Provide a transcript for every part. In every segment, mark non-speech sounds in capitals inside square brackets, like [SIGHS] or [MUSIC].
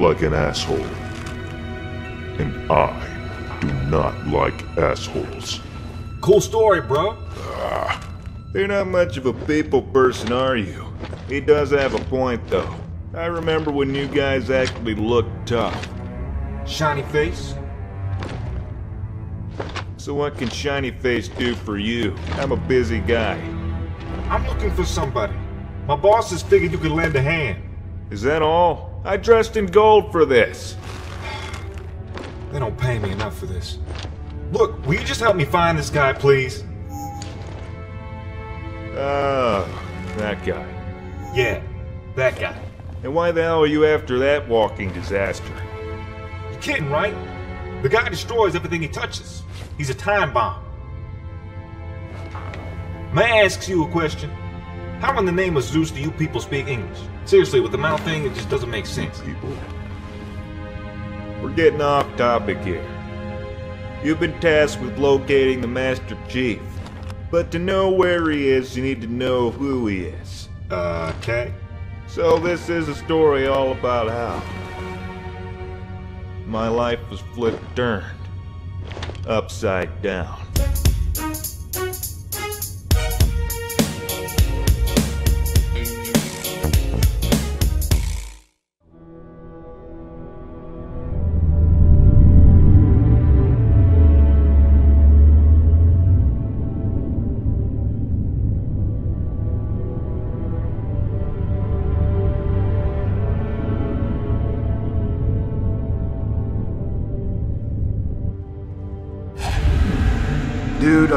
look like an asshole. And I do not like assholes. Cool story, bro. Ah, you're not much of a people person, are you? He does have a point, though. I remember when you guys actually looked tough. Shiny face. So what can Shiny Face do for you? I'm a busy guy. I'm looking for somebody. My bosses figured you could lend a hand. Is that all? I dressed in gold for this. They don't pay me enough for this. Look, will you just help me find this guy, please? Oh, that guy. Yeah, that guy. And why the hell are you after that walking disaster? You're kidding, right? The guy destroys everything he touches. He's a time bomb. May I ask you a question? How in the name of Zeus do you people speak English? Seriously, with the mouth thing, it just doesn't make sense. People. We're getting off topic here. You've been tasked with locating the Master Chief. But to know where he is, you need to know who he is. Uh, okay. So this is a story all about how my life was flipped turned upside down.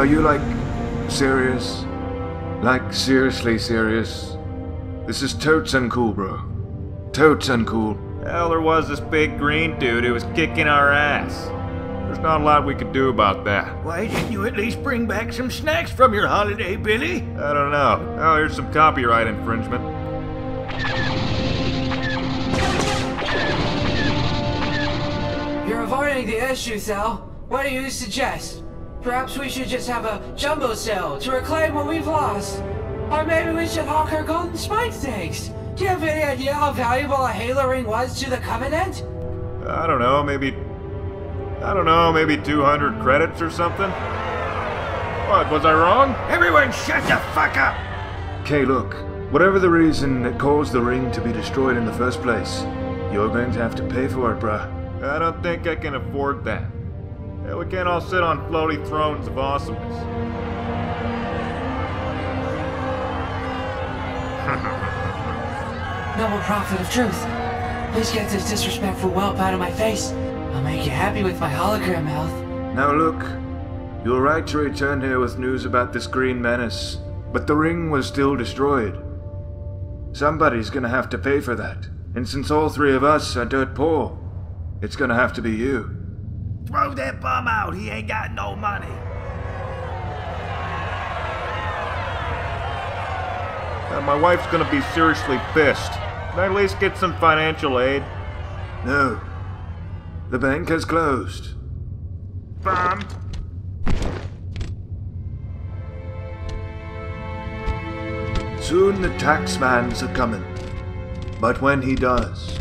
Are you like serious? Like seriously serious? This is totes uncool, bro. Totes uncool. Hell, there was this big green dude who was kicking our ass. There's not a lot we could do about that. Why didn't you at least bring back some snacks from your holiday, Billy? I don't know. Oh, here's some copyright infringement. You're avoiding the issue, Sal. What do you suggest? Perhaps we should just have a jumbo sale to reclaim what we've lost. Or maybe we should hawk our golden spike things. Do you have any idea how valuable a Halo ring was to the Covenant? I don't know, maybe. I don't know, maybe 200 credits or something? What, was I wrong? Everyone shut the fuck up! Okay, look. Whatever the reason that caused the ring to be destroyed in the first place, you're going to have to pay for it, bruh. I don't think I can afford that. Yeah, we can't all sit on floaty thrones of awesomeness. [LAUGHS] Noble prophet of truth. Please get this disrespectful whelp out of my face. I'll make you happy with my hologram mouth. Now look, you're right to return here with news about this green menace, but the ring was still destroyed. Somebody's gonna have to pay for that, and since all three of us are dirt poor, it's gonna have to be you. Throw that bum out, he ain't got no money. Uh, my wife's gonna be seriously pissed. Can I at least get some financial aid? No. The bank has closed. Bum. Soon the taxman's a coming. But when he does,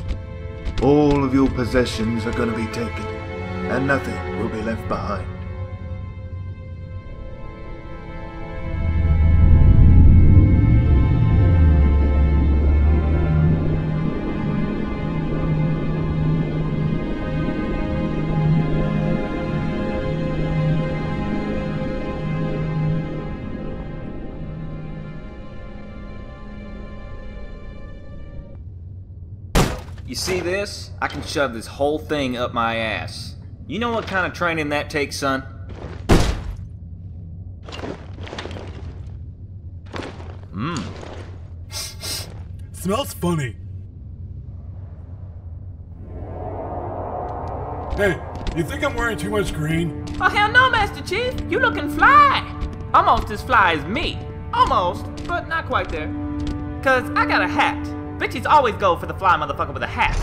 all of your possessions are gonna be taken, and nothing will be left behind. You see this? I can shove this whole thing up my ass. You know what kind of training that takes, son? Mmm. Smells funny. Hey, you think I'm wearing too much green? Oh, hell no, Master Chief. You looking fly. Almost as fly as me. Almost, but not quite there. Cause I got a hat. Bitches always go for the fly motherfucker with a hat.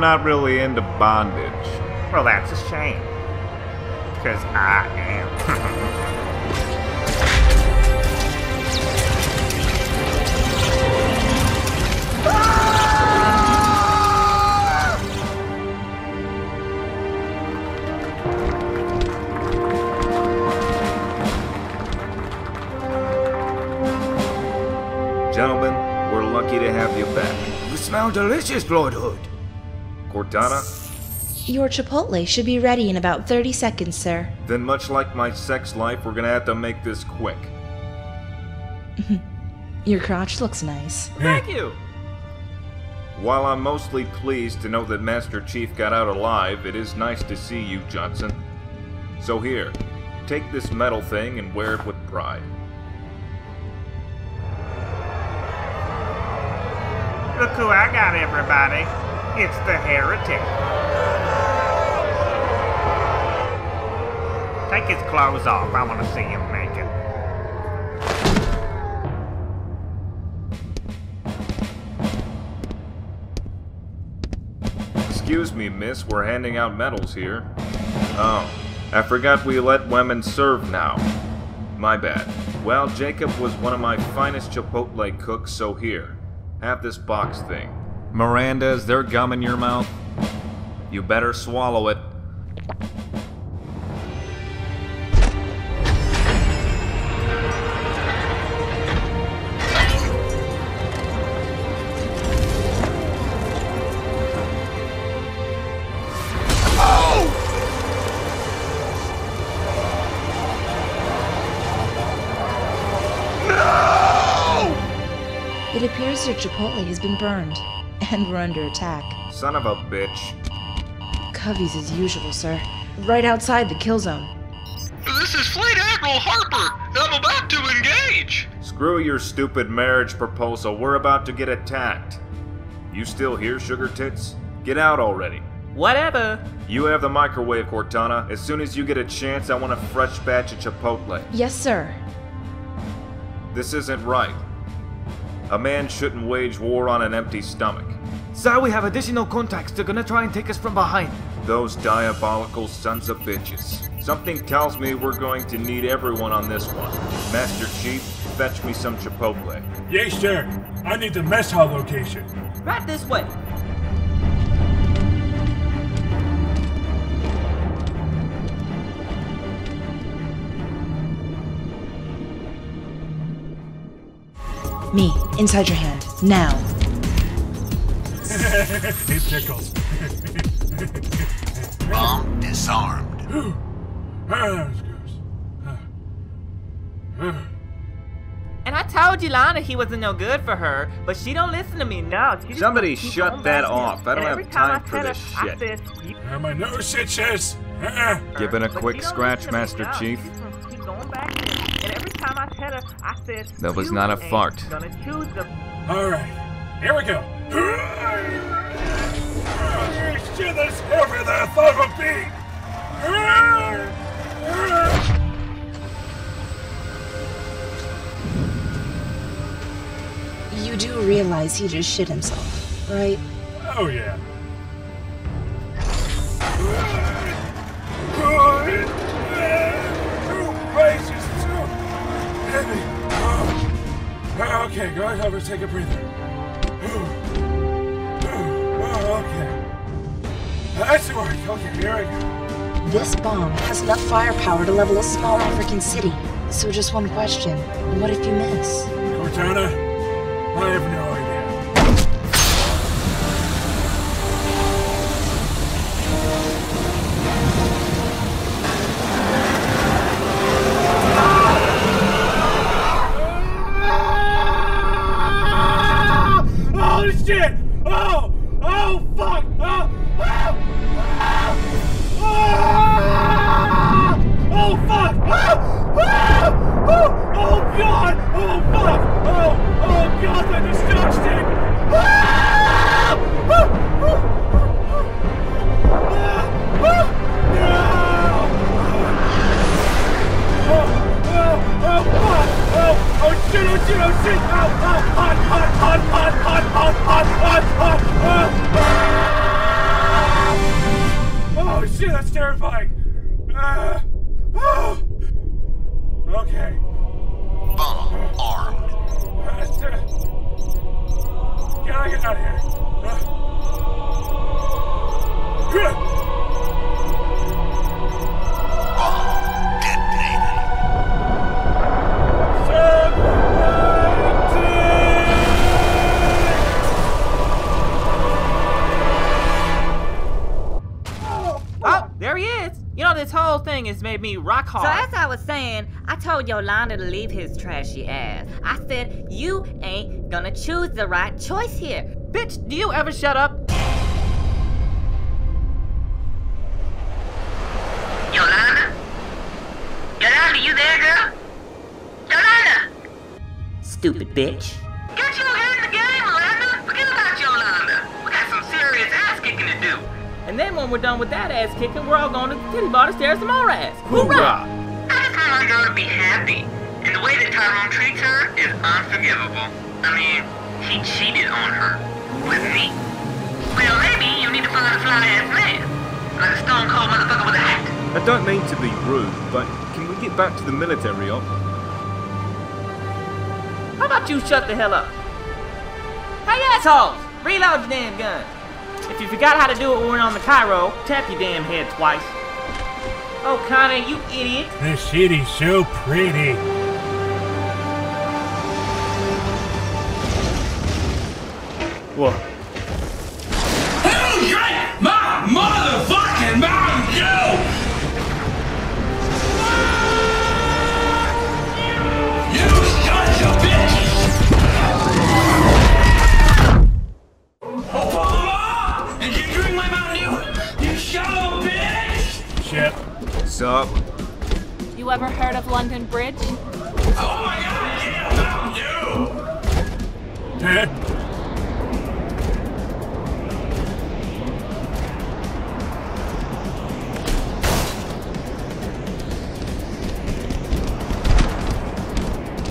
I'm not really into bondage. Well, that's a shame. Because I am. Gentlemen, we're lucky to have you back. You smell delicious, Lord Hood. Cortana, Your Chipotle should be ready in about 30 seconds, sir. then much like my sex life, we're gonna have to make this quick. [LAUGHS] Your crotch looks nice. Thank you. While I'm mostly pleased to know that Master Chief got out alive, it is nice to see you, Johnson. So here, take this metal thing and wear it with pride. Look who I got, everybody. It's the heretic. Take his clothes off. I want to see him naked. Excuse me, miss, we're handing out medals here. Oh, I forgot we let women serve now. My bad. Well, Jacob was one of my finest Chipotle cooks, so here. Have this box thing. Miranda, is there gum in your mouth? You better swallow it. It appears your Chipotle has been burned, and we're under attack. Son of a bitch. Covey's as usual, sir. Right outside the kill zone. This is Fleet Admiral Harper. I'm about to engage. Screw your stupid marriage proposal. We're about to get attacked. You still here, Sugar Tits? Get out already. Whatever. You have the microwave, Cortana. As soon as you get a chance, I want a fresh batch of Chipotle. Yes, sir. This isn't right. A man shouldn't wage war on an empty stomach. Sir, we have additional contacts. They're gonna try and take us from behind. Those diabolical sons of bitches. Something tells me we're going to need everyone on this one. Master Chief, fetch me some Chipotle. Yes, sir. I need the mess hall location. Right this way. Me, inside your hand. Now. it tickles. Bomb disarmed. That was gross. And I told Yolanda he wasn't no good for her, but she don't listen to me. now. Somebody shut that off. I don't And have every time I for this her, I shit. said, you- my nose itches. Ah. Giving a quick scratch, listen to me. Master No, Chief. Time I tell her, I said, That was not a fart. Gonna choose the All right, here we go. Shit, that's heavier than I thought it would be. You do realize he just shit himself, right? Oh yeah. Okay, go ahead, over, take a breather. Oh, okay. That's the work. Okay, here I go. This bomb has enough firepower to level a small African city. So just one question. What if you miss? Cortana, I have no made me rock hard. So as I was saying, I told Yolanda to leave his trashy ass. I said, you ain't gonna choose the right choice here. Bitch, do you ever shut up? Yolanda? Yolanda, you there, girl? Yolanda! Stupid bitch. When we're done with that ass kicking, we're all going to the titty bar to stare at some more ass. Hoorah! I just want my girl to be happy. And the way that Tyrone treats her is unforgivable. I mean, he cheated on her. With me. Well, maybe you need to find a fly-ass man. Like a stone cold motherfucker with a hat. I don't mean to be rude, but can we get back to the military op? How about you shut the hell up? Hey, assholes! Reload your damn gun. If you forgot how to do it when we're on the Cairo, tap your damn head twice. Oh, Connor, you idiot. This city's so pretty. Well, Sup? You ever heard of London Bridge? Oh my god, yeah, Mountain Dew! Huh?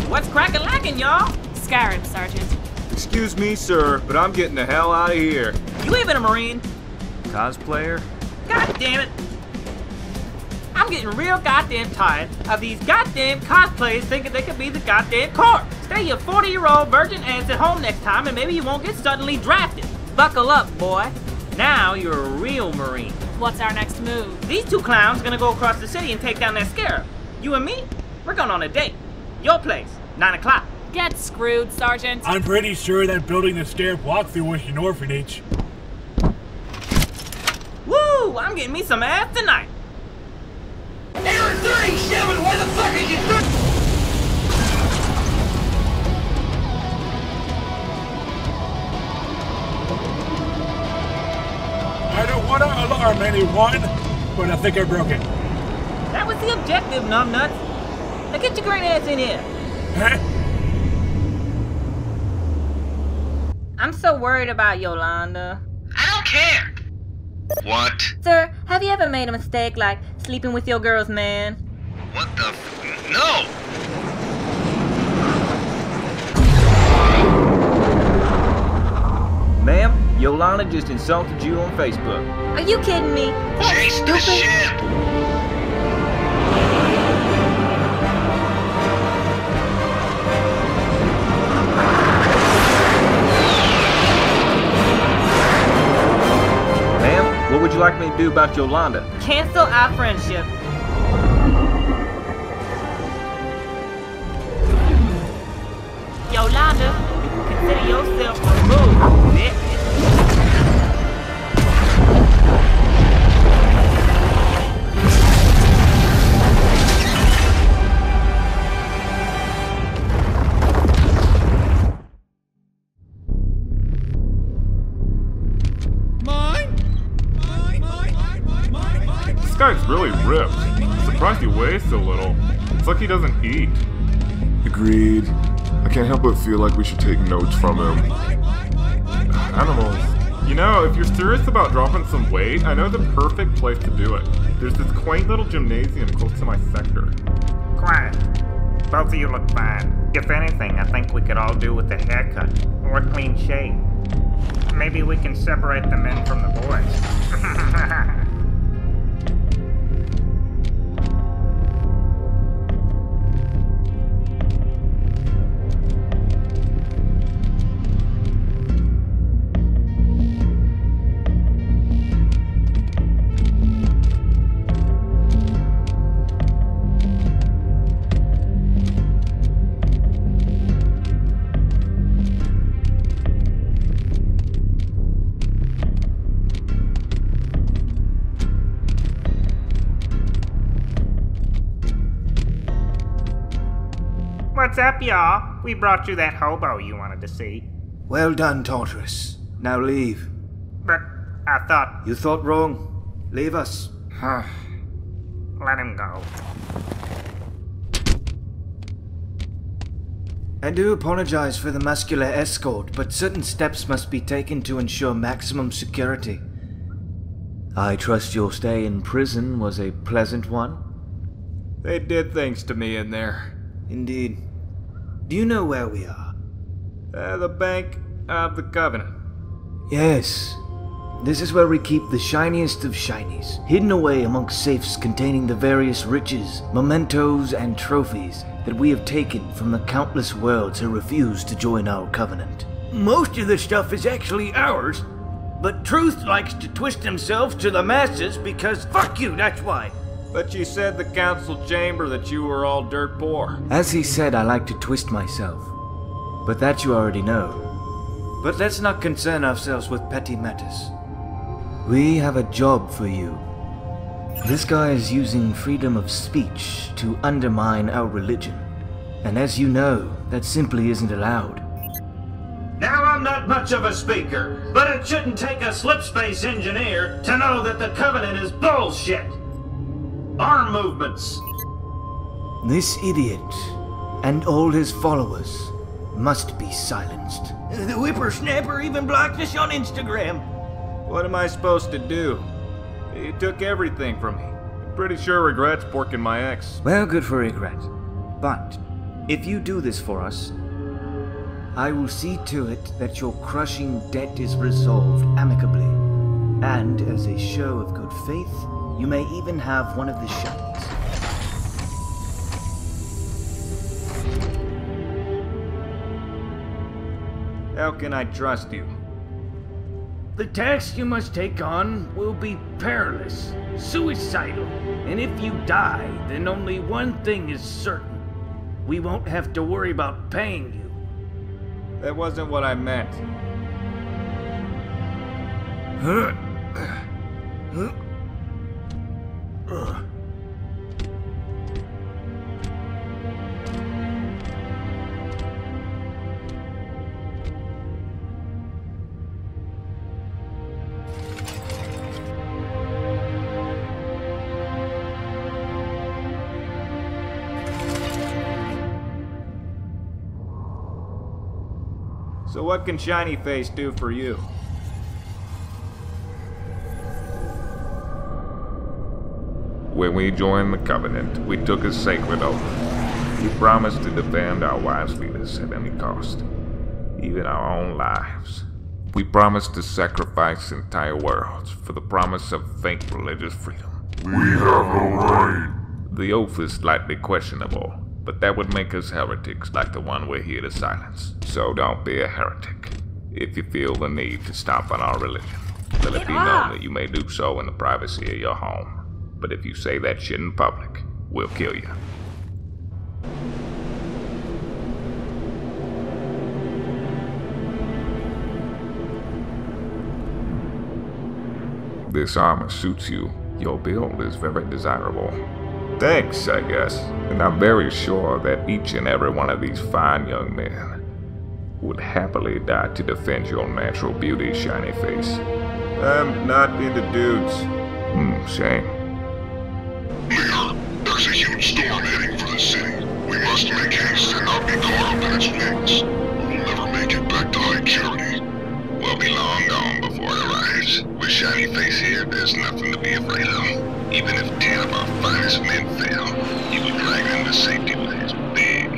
What's crackin' lacking, y'all? Scarab, Sergeant. Excuse me, sir, but I'm getting the hell out of here. You even a Marine? Cosplayer? God damn it! I'm getting real goddamn tired of these goddamn cosplayers thinking they could be the goddamn Corps. Stay your 40 year old virgin ass at home next time and maybe you won't get suddenly drafted. Buckle up, boy. Now you're a real Marine. What's our next move? These two clowns are gonna go across the city and take down that scarab. You and me, we're going on a date. Your place, 9 o'clock. Get screwed, Sergeant. I'm pretty sure that building the Scarab walkthrough was an orphanage. Woo! I'm getting me some ass tonight. Aaron 37, where the fuck is your third? I don't want to alarm anyone, but I think I broke it. That was the objective, numbnuts. Now get your great ass in here. Huh? I'm so worried about Yolanda. I don't care. What? Sir, have you ever made a mistake like sleeping with your girl's man? What the f- No! Ma'am, Yolanda just insulted you on Facebook. Are you kidding me? Chase the ship! Like me to do about Yolanda? Cancel our friendship. Yolanda, consider yourself removed. He weighs so little. It's like he doesn't eat. Agreed. I can't help but feel like we should take notes from him. Animals. You know, if you're serious about dropping some weight, I know the perfect place to do it. There's this quaint little gymnasium close to my sector. Quiet. Both of you look fine. If anything, I think we could all do with a haircut or a clean shave. Maybe we can separate the men from the boys. [LAUGHS] up, y'all? We brought you that hobo you wanted to see. Well done, Tartarus. Now leave. But I thought. You thought wrong. Leave us. Huh. Let him go. I do apologize for the muscular escort, but certain steps must be taken to ensure maximum security. I trust your stay in prison was a pleasant one? They did things to me in there. Indeed. Do you know where we are? Uh, the Bank of the Covenant. Yes. This is where we keep the shiniest of shinies, hidden away amongst safes containing the various riches, mementos, and trophies that we have taken from the countless worlds who refuse to join our covenant. Most of the stuff is actually ours, but Truth likes to twist himself to the masses because fuck you, that's why. But you said the council chamber that you were all dirt poor. As he said, I like to twist myself. But that you already know. But let's not concern ourselves with petty matters. We have a job for you. This guy is using freedom of speech to undermine our religion. And as you know, that simply isn't allowed. Now, I'm not much of a speaker, but it shouldn't take a slipspace engineer to know that the Covenant is bullshit. Arm movements. This idiot and all his followers must be silenced. The whippersnapper even blocked us on Instagram. What am I supposed to do? He took everything from me. Pretty sure regrets porking my ex. Well, good for regret. But if you do this for us, I will see to it that your crushing debt is resolved amicably. And as a show of good faith, you may even have one of the shinies. How can I trust you? The task you must take on will be perilous, suicidal, and if you die, then only one thing is certain. We won't have to worry about paying you. That wasn't what I meant. Huh? [LAUGHS] So what can Shiny Face do for you? When we joined the Covenant, we took a sacred oath. We promised to defend our wise leaders at any cost, even our own lives. We promised to sacrifice entire worlds for the promise of fake religious freedom. We have no right. The oath is slightly questionable, but that would make us heretics like the one we're here to silence. So don't be a heretic. If you feel the need to stomp on our religion, let it be known that you may do so in the privacy of your home. But if you say that shit in public, we'll kill you. This armor suits you. Your build is very desirable. Thanks, I guess. And I'm very sure that each and every one of these fine young men would happily die to defend your natural beauty, shiny face. I'm not into dudes. Hmm, shame. Storm heading for the city. We must make haste and not be caught up in its wings. We'll never make it back to high charity. We'll be long gone before it arrives. With Shiny Face here, there's nothing to be afraid of. Even if ten of our finest men fail, he will drag them to safety with his big,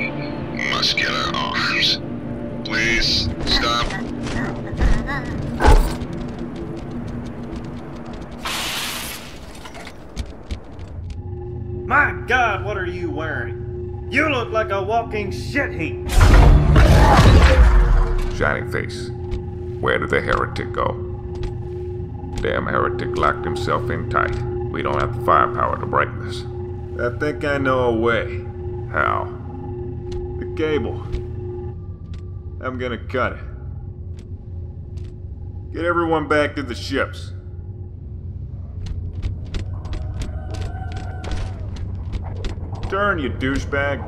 muscular arms. Please, stop. You wearing? You look like a walking shit heap. Shiny face. Where did the heretic go? Damn heretic locked himself in tight. We don't have the firepower to break this. I think I know a way. How? The cable. I'm gonna cut it. Get everyone back to the ships. Turn, you douchebag.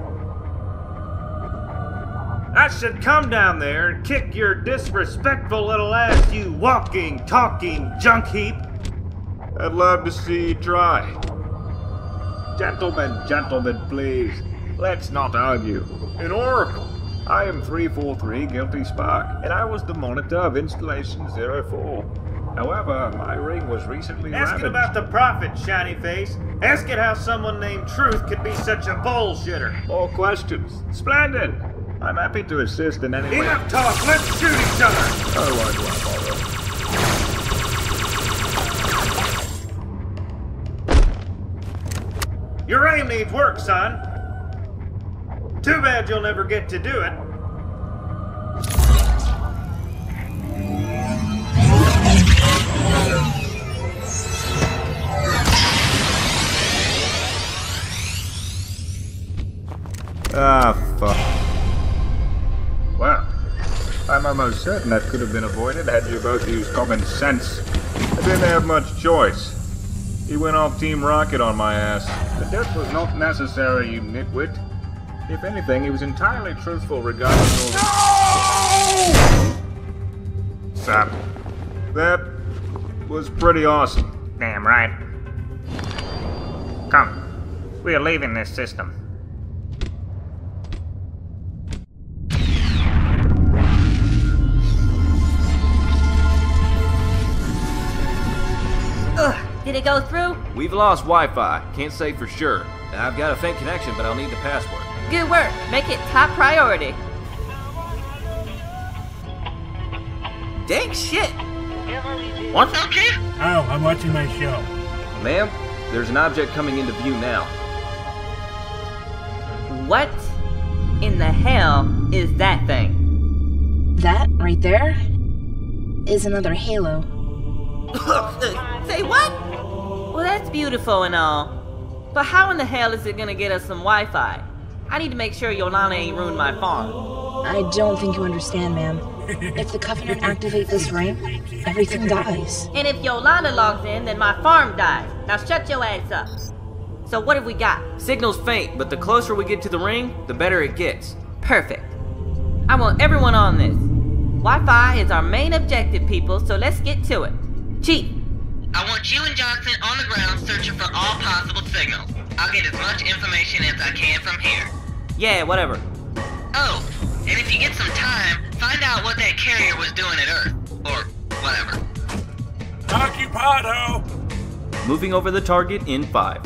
I should come down there and kick your disrespectful little ass, you walking, talking junk heap. I'd love to see you try. Gentlemen, gentlemen, please. Let's not argue. In Oracle, I am 343 Guilty Spark, and I was the monitor of Installation 04. However, my ring was recently Ask it about the prophet, shiny face. Ask it how someone named Truth could be such a bullshitter. More questions. Splendid! I'm happy to assist in any way. Enough talk, let's shoot each other! Oh, do I bother? Your aim needs work, son. Too bad you'll never get to do it. Ah, fuck. Well, I'm almost certain that could have been avoided had you both used common sense. I didn't have much choice. He went off Team Rocket on my ass. The death was not necessary, you nitwit. If anything, he was entirely truthful regarding your... Sap. That was pretty awesome. Damn right. Come. We are leaving this system. Did it go through? We've lost Wi-Fi. Can't say for sure. I've got a faint connection, but I'll need the password. Good work. Make it top priority. Dang shit. What's up, Okay. Oh, I'm watching my show. Ma'am, there's an object coming into view now. What in the hell is that thing? That right there is another Halo. [LAUGHS] Say what? Well, that's beautiful and all. But how in the hell is it gonna get us some Wi Fi? I need to make sure Yolanda ain't ruined my farm. I don't think you understand, ma'am. If the Covenant activate this ring, everything dies. And if Yolanda logs in, then my farm dies. Now shut your ass up. So what have we got? Signal's faint, but the closer we get to the ring, the better it gets. Perfect. I want everyone on this. Wi Fi is our main objective, people, so let's get to it. Chief, I want you and Johnson on the ground searching for all possible signals. I'll get as much information as I can from here. Yeah, whatever. Oh, and if you get some time, find out what that carrier was doing at Earth. Or whatever. Occupado! Moving over the target in five.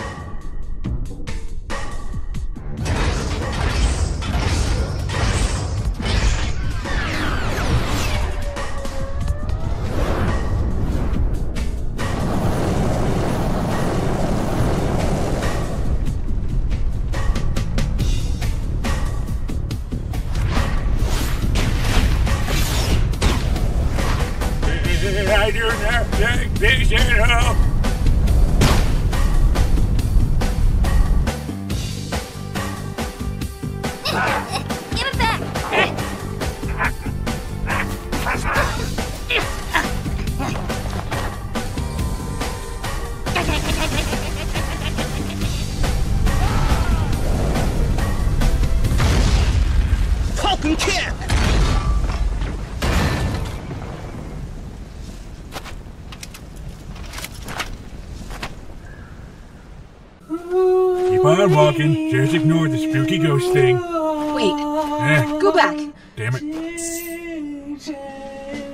Just ignore the spooky ghost thing. Wait, Eh, go back. damn it.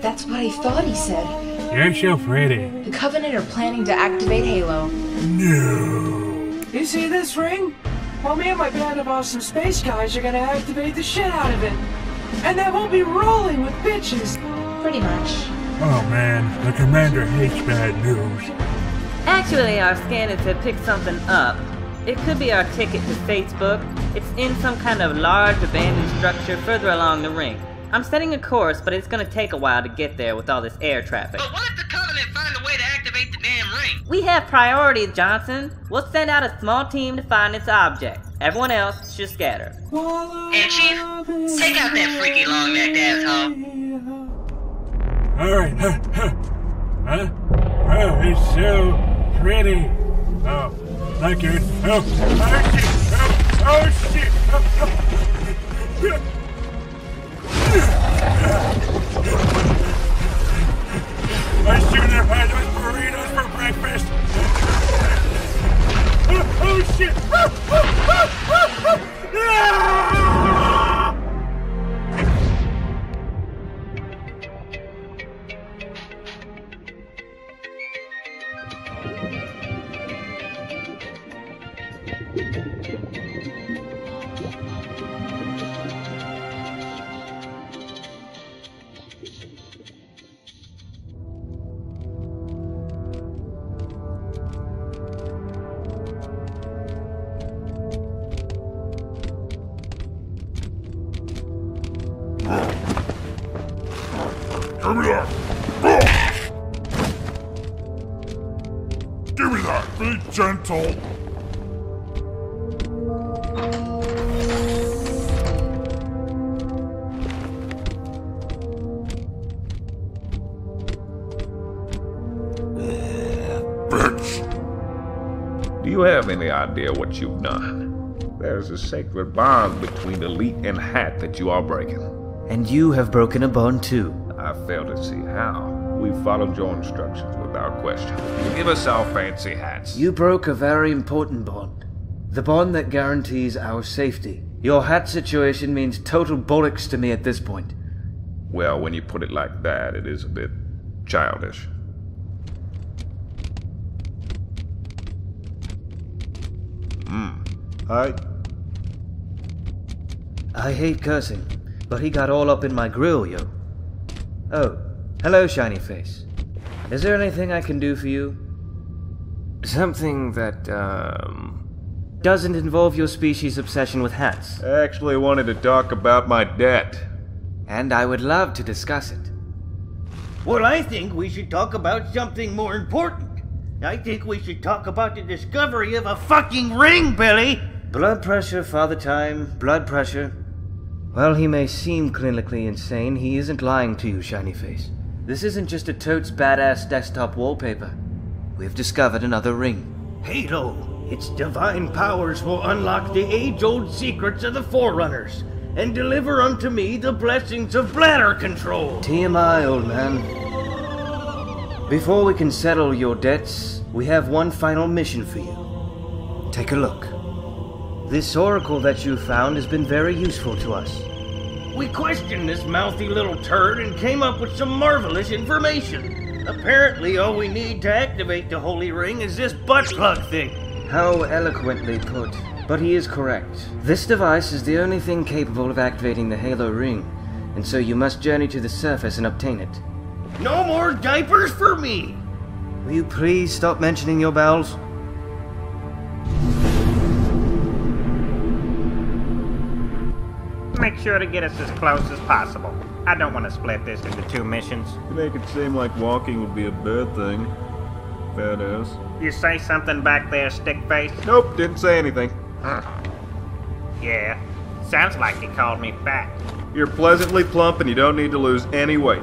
That's what I thought he said. You're so pretty. The Covenant are planning to activate Halo. No. You see this ring? Well, me and my band of awesome space guys are gonna activate the shit out of it. And then we'll be rolling with bitches. Pretty much. Oh man, the commander hates bad news. Actually, our scanners have picked something up. It could be our ticket to Facebook. It's in some kind of large abandoned structure further along the ring. I'm setting a course, but it's gonna take a while to get there with all this air traffic. But what if the Covenant find a way to activate the damn ring? We have priority, Johnson. We'll send out a small team to find its object. Everyone else should scatter. And Chief, take out that freaky long-necked asshole. Alright, huh, huh. Huh? Oh, it's so pretty. Oh, Thank you. Oh. help. I can't help. Oh shit! I shouldn't have had those burritos for breakfast. Oh, oh shit! Oh, oh, oh, oh, oh. Ah! Idea what you've done? There's a sacred bond between elite and hat that you are breaking. And you have broken a bond too. I fail to see how. We followed your instructions without question. Give us our fancy hats. You broke a very important bond. The bond that guarantees our safety. Your hat situation means total bollocks to me at this point. Well, when you put it like that, it is a bit childish. Hmm. Hi. I hate cursing, but he got all up in my grill, yo. Oh, hello, shiny face. Is there anything I can do for you? Something that, um. doesn't involve your species' obsession with hats. I actually wanted to talk about my debt. And I would love to discuss it. Well, I think we should talk about something more important. I think we should talk about the discovery of a fucking ring, Billy! Blood pressure, Father Time, blood pressure. While he may seem clinically insane, he isn't lying to you, Shiny Face. This isn't just a totes badass desktop wallpaper. We've discovered another ring. Halo! Its divine powers will unlock the age old secrets of the Forerunners and deliver unto me the blessings of bladder control. TMI, old man. Before we can settle your debts, we have one final mission for you. Take a look. This oracle that you found has been very useful to us. We questioned this mouthy little turd and came up with some marvelous information. Apparently, all we need to activate the holy ring is this butt plug thing. How eloquently put. But he is correct. This device is the only thing capable of activating the Halo ring, and so you must journey to the surface and obtain it. No more diapers for me! Will you please stop mentioning your bowels? Make sure to get us as close as possible. I don't want to split this into two missions. You make it seem like walking would be a bad thing. That is. You say something back there, stick face? Nope, didn't say anything. Huh. [LAUGHS] Yeah. Sounds like you called me fat. You're pleasantly plump and you don't need to lose any weight.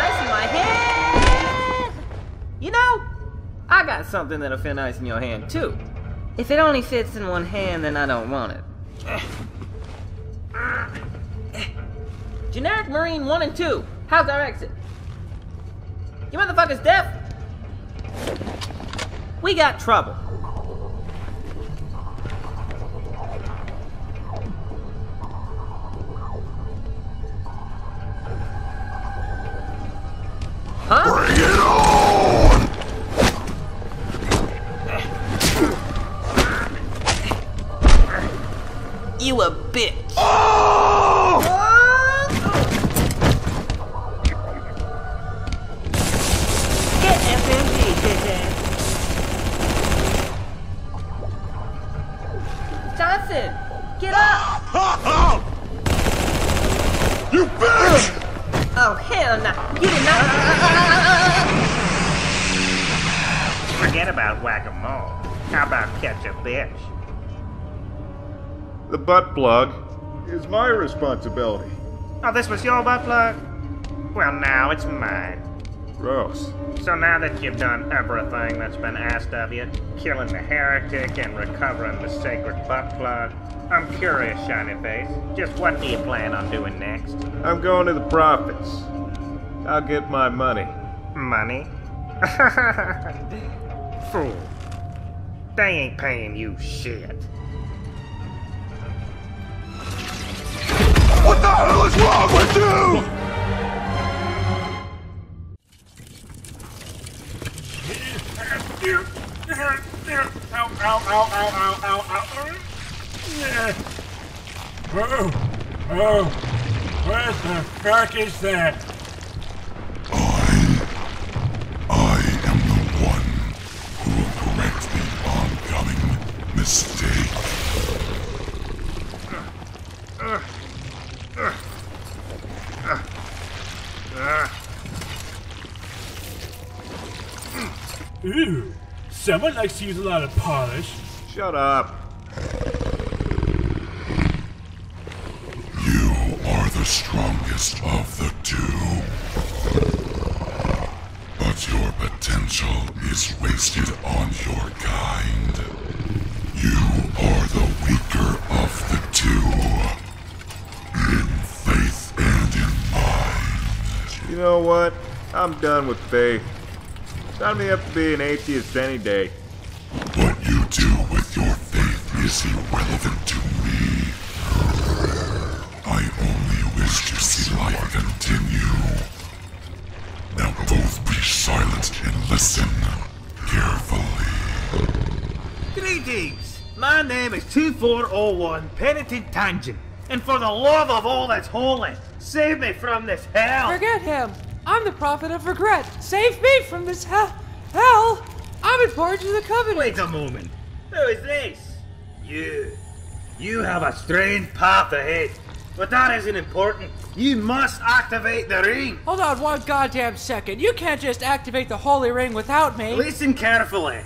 Nice in my hand. You know, I got something that'll feel nice in your hand too. If it only fits in one hand, then I don't want it. Generic Marine 1 and 2. How's our exit? You motherfuckers deaf? We got trouble. Plug is my responsibility. Oh, this was your butt plug? Well, now it's mine. Gross. So now that you've done everything that's been asked of you, killing the heretic and recovering the sacred butt plug, I'm curious, Shiny Face. Just what do you plan on doing next? I'm going to the prophets. I'll get my money. Money? [LAUGHS] Fool. They ain't paying you shit. Hell is wrong with you? Ow, ow, ow, ow, ow, ow, ow. Yeah. Oh, oh, what the fuck is that? I, I am the one who will correct the oncoming mistake. Someone likes to use a lot of polish. Shut up. You are the strongest of the two. But your potential is wasted on your kind. You are the weaker of the two. In faith and in mind. You know what? I'm done with faith. Sign me up to be an atheist any day. What you do with your faith is irrelevant to me. I only wish to see life continue. Now both be silent and listen carefully. Greetings! My name is 2401 Penitent Tangent, and for the love of all that's holy, save me from this hell! Forget him. I'm the prophet of regret. Save me from this hell. Hell. I'm important to the covenant. Wait a moment. Who is this? You. You have a strange path ahead. But that isn't important. You must activate the ring. Hold on one goddamn second. You can't just activate the holy ring without me. Listen carefully.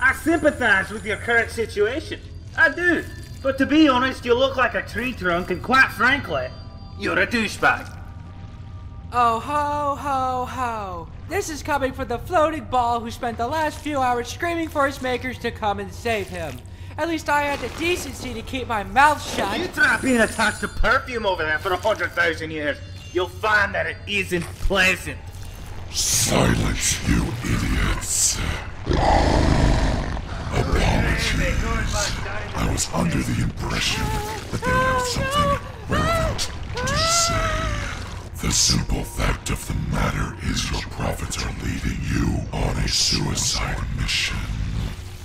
I sympathize with your current situation. I do. But to be honest, you look like a tree trunk, and quite frankly, you're a douchebag. Oh ho ho ho. This is coming from the floating ball who spent the last few hours screaming for his makers to come and save him. At least I had the decency to keep my mouth shut. You try being attached to perfume over there for a hundred thousand years. You'll find that it isn't pleasant. Silence, you idiots. Apologies. I was under the impression that they had something relevant to say. The simple fact of the matter is your prophets are leading you on a suicide mission.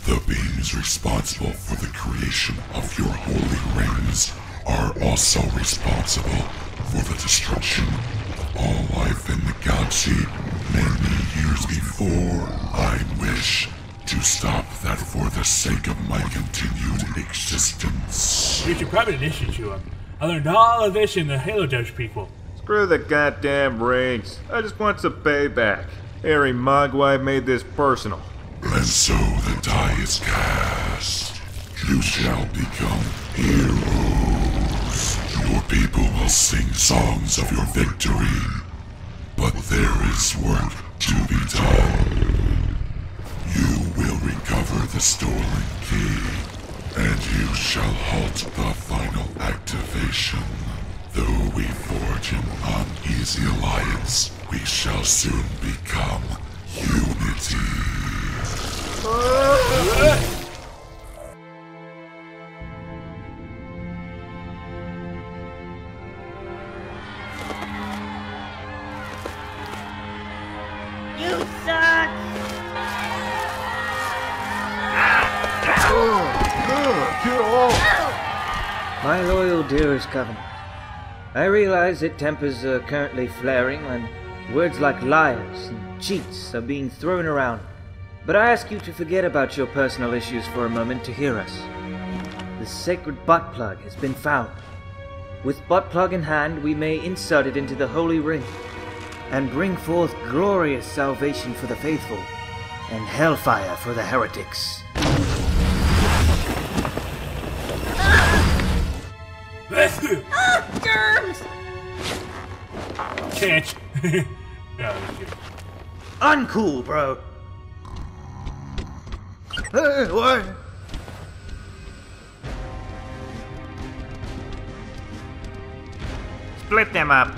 The beings responsible for the creation of your holy rings are also responsible for the destruction of all life in the galaxy many years before I wish to stop that for the sake of my continued existence. You should probably to him. I learned all of this in the Halo Dubs people. Screw the goddamn rings. I just want some payback. Harry Mogwai made this personal. And so the die is cast. You shall become heroes. Your people will sing songs of your victory. But there is work to be done. You will recover the stolen key, and you shall halt the final activation. Though we forge an uneasy alliance, we shall soon become unity. You suck! My loyal dearest Covenant, I realize that tempers are currently flaring and words like liars and cheats are being thrown around. But I ask you to forget about your personal issues for a moment to hear us. the sacred butt plug has been found. With butt plug in hand, we may insert it into the holy ring and bring forth glorious salvation for the faithful and hellfire for the heretics. Ah, germs! Catch. [LAUGHS] no, I'm kidding. Uncool, bro. Hey, what? Split them up.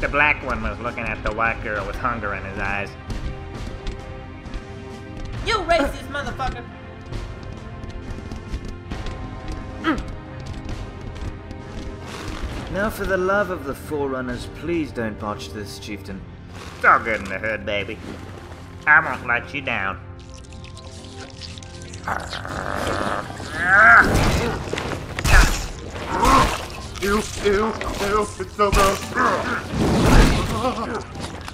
The black one was looking at the white girl with hunger in his eyes. You racist motherfucker! Now, for the love of the Forerunners, please don't botch this, Chieftain. It's all good in the hood, baby. I won't let you down. Ew, ew, ew, it's so gross.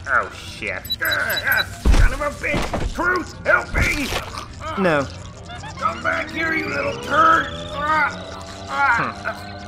Oh shit. Son of a bitch! Truth, help me! No. Come back here, you little turd! Hmm.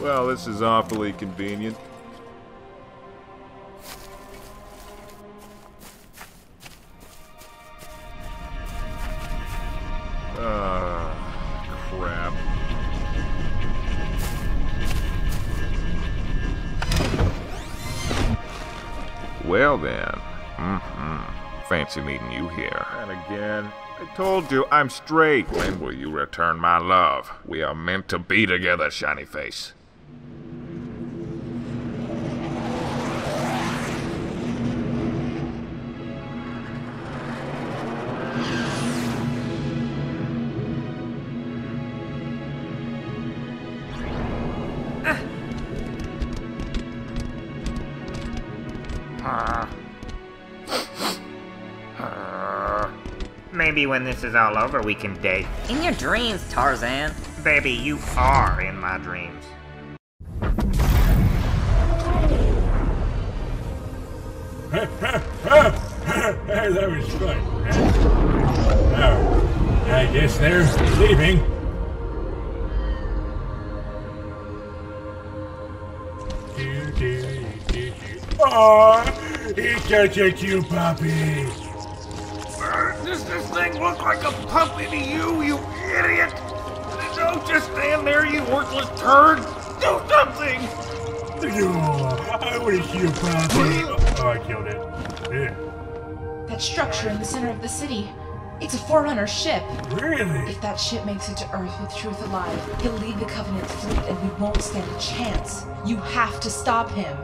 Well, this is awfully convenient. Fancy meeting you here. And again. I told you, I'm straight. When will you return my love? We are meant to be together, shiny face. When this is all over, we can date. In your dreams, Tarzan. Baby, you are in my dreams. that was fun. Oh, I guess they're leaving. Aw, he's such a cute puppy. Like a puppy to you, you idiot? Don't just stand there, you worthless turd! Do something! Oh, I want to see a puppy. Oh, I killed it. Yeah. That structure in the center of the city. It's a Forerunner ship. Really? If that ship makes it to Earth with Truth alive, he'll lead the Covenant fleet and we won't stand a chance. You have to stop him.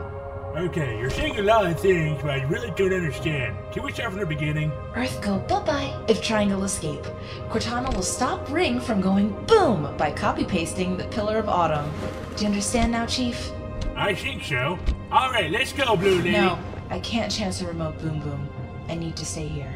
Okay, you're saying a lot of things, but I really don't understand. Can we start from the beginning? Earth go bye-bye if Triangle escape. Cortana will stop Ring from going boom by copy-pasting the Pillar of Autumn. Do you understand now, Chief? I think so. All right, let's go, Blue Lady. No, I can't chance a remote boom boom. I need to stay here.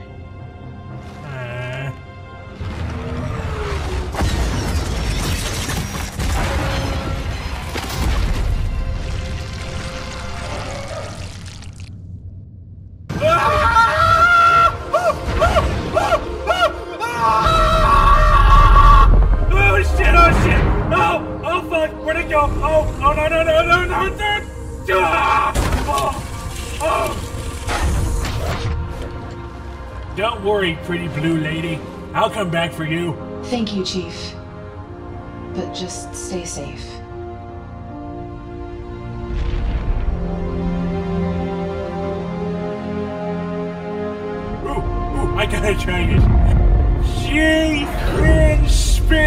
I'll come back for you. Thank you, Chief. But just stay safe. Ooh, ooh, I gotta try this. Chief in space!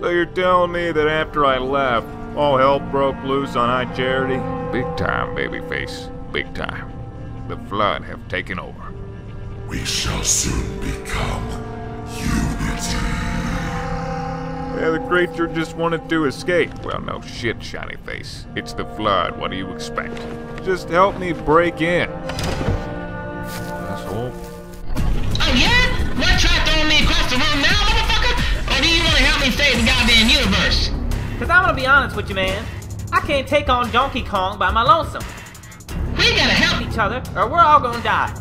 So you're telling me that after I left, all hell broke loose on High Charity? Big time, babyface. Big time. The Flood have taken over. We shall soon become unity. Yeah, the creature just wanted to escape. Well, no shit, Shiny Face. It's the Flood. What do you expect? Just help me break in. Asshole. Oh yeah? What try throwing me across the room now, motherfucker? Or do you want to help me save the goddamn universe? Cause I'm gonna be honest with you, man. I can't take on Donkey Kong by my lonesome. We gotta help each other, or we're all gonna die.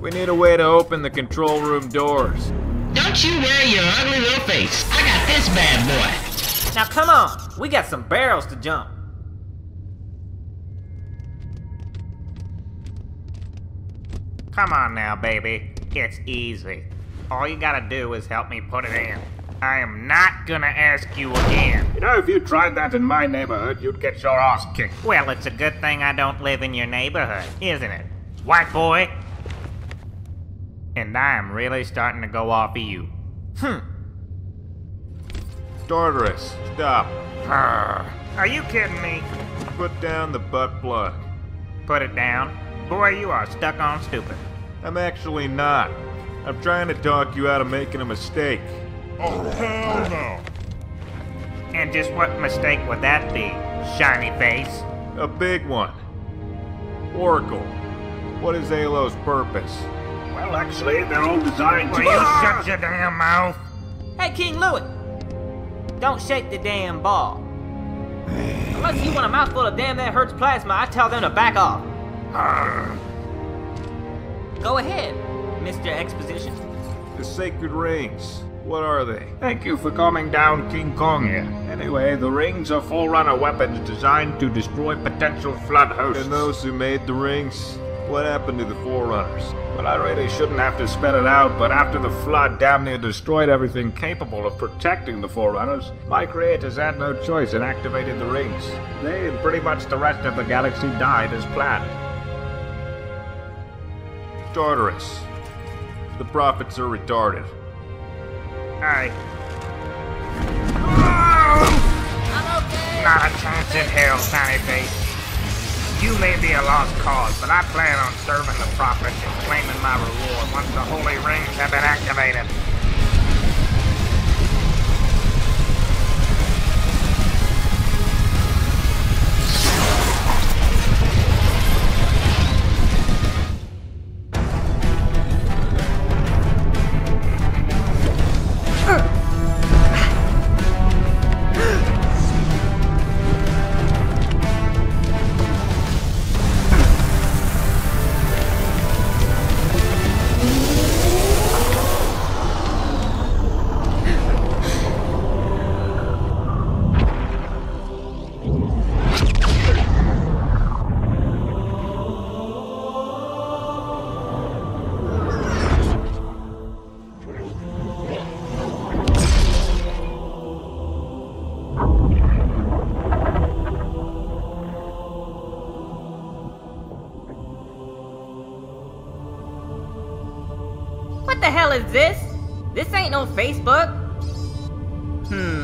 We need a way to open the control room doors. Don't you wear your ugly little face. I got this bad boy. Now come on, we got some barrels to jump. Come on now, baby. It's easy. All you gotta do is help me put it in. I am not gonna ask you again. You know, if you tried that in my neighborhood, you'd get your ass kicked. Well, it's a good thing I don't live in your neighborhood, isn't it? White boy? And I am really starting to go off of you. Hmm. Tartarus, stop. Are you kidding me? Put down the butt plug. Put it down? Boy, you are stuck on stupid. I'm actually not. I'm trying to talk you out of making a mistake. Oh, hell no. And just what mistake would that be, shiny face? A big one. Oracle, what is Halo's purpose? Well, actually, they're all designed to. Will you [LAUGHS] ah! shut your damn mouth? Hey, King Louis! Don't shake the damn ball. Unless you want a mouthful of damn that hurts plasma, I tell them to back off. [SIGHS] Go ahead, Mr. Exposition. The sacred rings. What are they? Thank you for calming down King Kong here. Anyway, the rings are Forerunner weapons designed to destroy potential flood hosts. And those who made the rings? What happened to the Forerunners? Well, I really shouldn't have to spell it out, but after the flood damn near destroyed everything capable of protecting the Forerunners, my creators had no choice in activating the rings. They and pretty much the rest of the galaxy died as planned. Tartarus. The prophets are retarded. Aye. Not a chance in hell, Shiny Face. You may be a lost cause, but I plan on serving the prophets and claiming my reward once the holy rings have been activated. This? This ain't no Facebook. Hmm.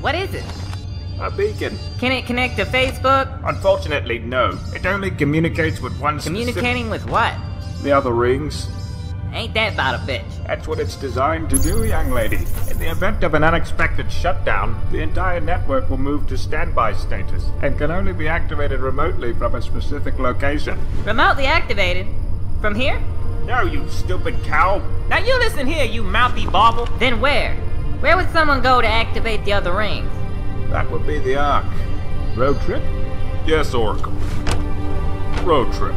What is it? A beacon. Can it connect to Facebook? Unfortunately, no. It only communicates with one Communicating with what? the other rings. Ain't that about a bitch? That's what it's designed to do, young lady. In the event of an unexpected shutdown, the entire network will move to standby status and can only be activated remotely from a specific location. Remotely activated? From here? No, you stupid cow. Now you listen here, you mouthy bauble. Then where? Where would someone go to activate the other rings? That would be the Ark. Road trip? Yes, Oracle. Road trip.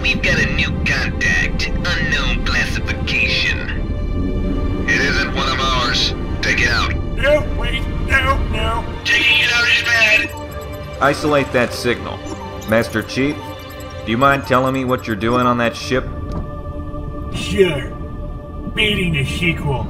We've got a new contact. Unknown classification. It isn't one of ours. Take it out. No, wait, no, no. Taking it out is bad. Isolate that signal. Master Chief, do you mind telling me what you're doing on that ship? Sure. Beating the sequel.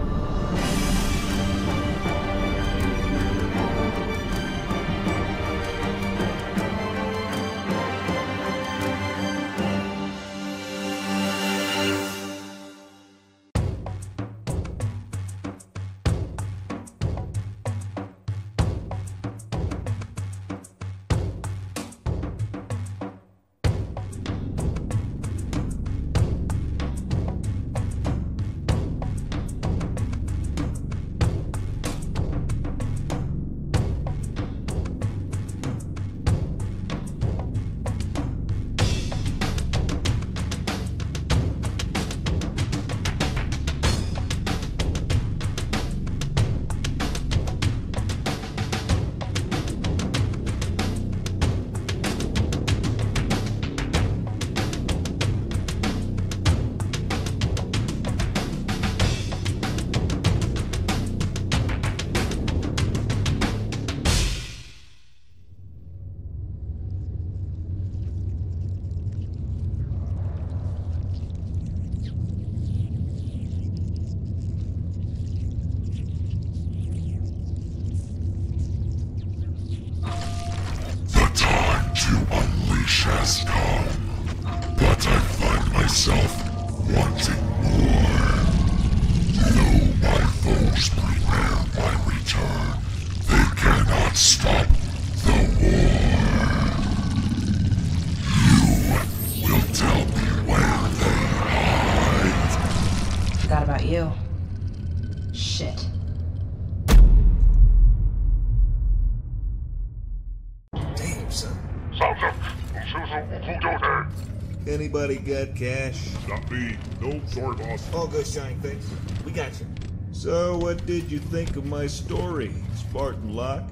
Not me. No, sorry, boss. All good, Shiny Face. We got you. So, what did you think of my story, Spartan Locke?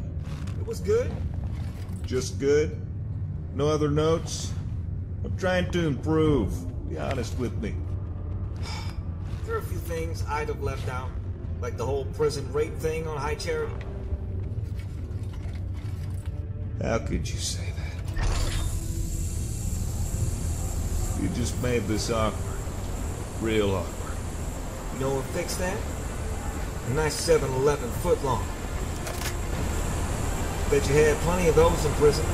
It was good. Just good? No other notes? I'm trying to improve. Be honest with me. [SIGHS] There are a few things I'd have left out, like the whole prison rape thing on High Charity. How could you say You just made this awkward. Real awkward. You know what fixed that? A nice 7-Eleven footlong. Bet you had plenty of those in prison.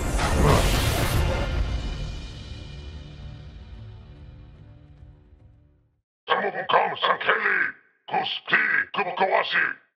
Some of them come Sankeli, Kusti, Kubakawasi.